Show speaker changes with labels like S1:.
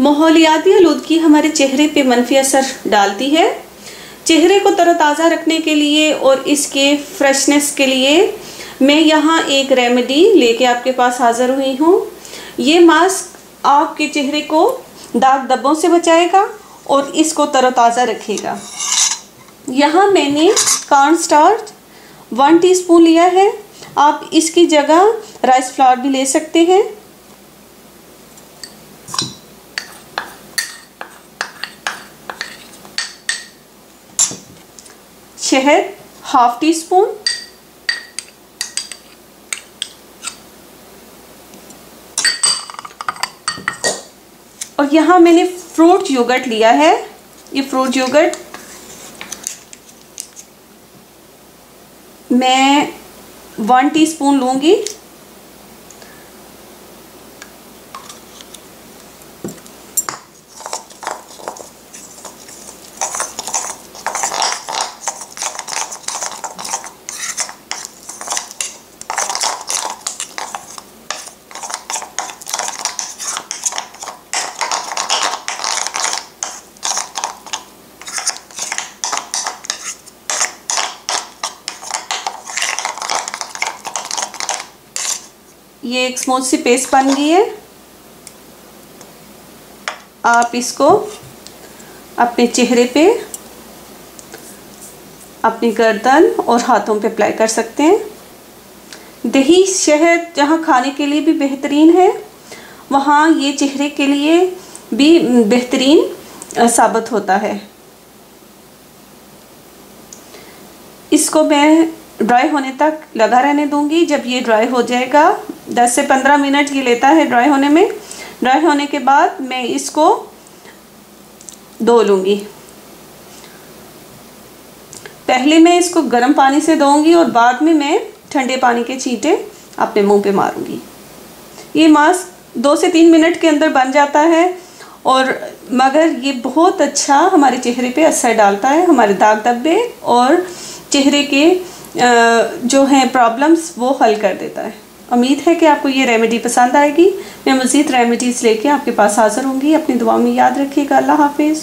S1: माहौलियाती आलूदगी हमारे चेहरे पे मनफी असर डालती है। चेहरे को तरोताज़ा रखने के लिए और इसके फ्रेशनेस के लिए मैं यहाँ एक रेमेडी लेके आपके पास हाज़िर हुई हूँ। ये मास्क आपके चेहरे को दाग धब्बों से बचाएगा और इसको तरोताज़ा रखेगा। यहाँ मैंने कॉर्न स्टार्च वन टीस्पून लिया है। आप इसकी जगह राइस फ्लावर भी ले सकते हैं। शहद हाफ़ टी स्पून और यहाँ मैंने फ्रूट योगर्ट लिया है। ये फ्रूट योगर्ट मैं वन टीस्पून लूँगी। ये एक स्मूथ सी पेस्ट बन गई है। आप इसको अपने चेहरे पे, अपनी गर्दन और हाथों पे अप्लाई कर सकते हैं। दही शहद जहाँ खाने के लिए भी बेहतरीन है, वहाँ ये चेहरे के लिए भी बेहतरीन साबित होता है। इसको मैं ड्राई होने तक लगा रहने दूँगी। जब ये ड्राई हो जाएगा 10 से 15 मिनट ये लेता है ड्राई होने में। ड्राई होने के बाद मैं इसको धो लूँगी। पहले मैं इसको गर्म पानी से धोऊँगी और बाद में मैं ठंडे पानी के छींटे अपने मुँह पे मारूँगी। ये मास्क दो से तीन मिनट के अंदर बन जाता है और मगर ये बहुत अच्छा हमारे चेहरे पे असर डालता है, हमारे दाग धब्बे और चेहरे के जो हैं प्रॉब्लम्स वो हल कर देता है। उम्मीद है कि आपको ये रेमेडी पसंद आएगी। मैं मज़ीद रेमेडीज़ लेके आपके पास हाज़िर होंगी। अपनी दुआ में याद रखिएगा। अल्लाह हाफिज़।